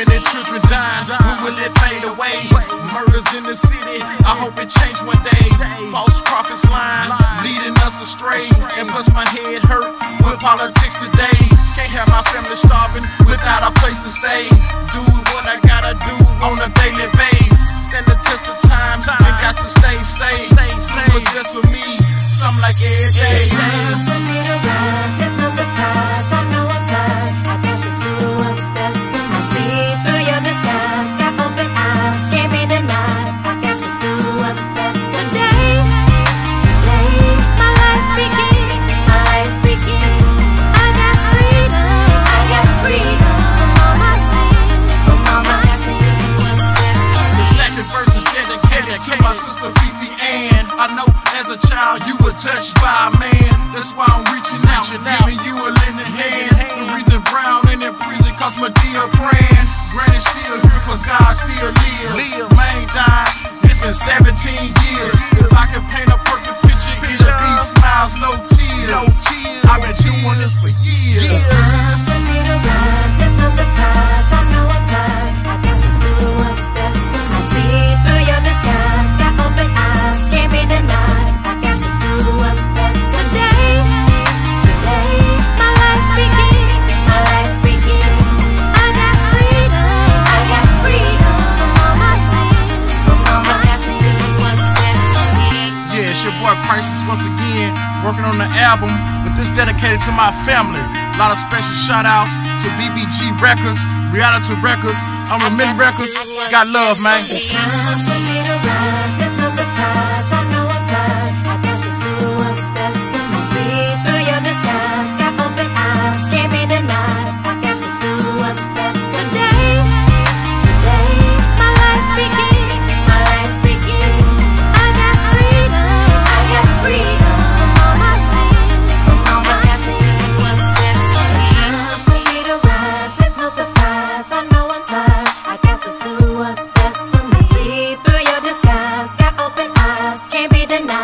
many children dying. When will it fade away? Murders in the city. I hope it changes one day. False prophets lying, leading us astray. And plus my head hurt with politics today. Can't have my family starving without a place to stay. Do what I gotta do on a daily basis. Stand the test of time and got to stay safe. Stay safe. What's best for me? Something like every day. I know as a child you were touched by a man. That's why I'm reaching out, giving you a lending hand. The reason Brown ain't in prison cause my dear praying. Granny's still here cause God still live. Live, man died. It's been 17 years. If I could paint a Crisis once again, working on the album, but this dedicated to my family. A lot of special shout outs to BBG Records, Reality Records, Unremitting Records. Got love, man. tenga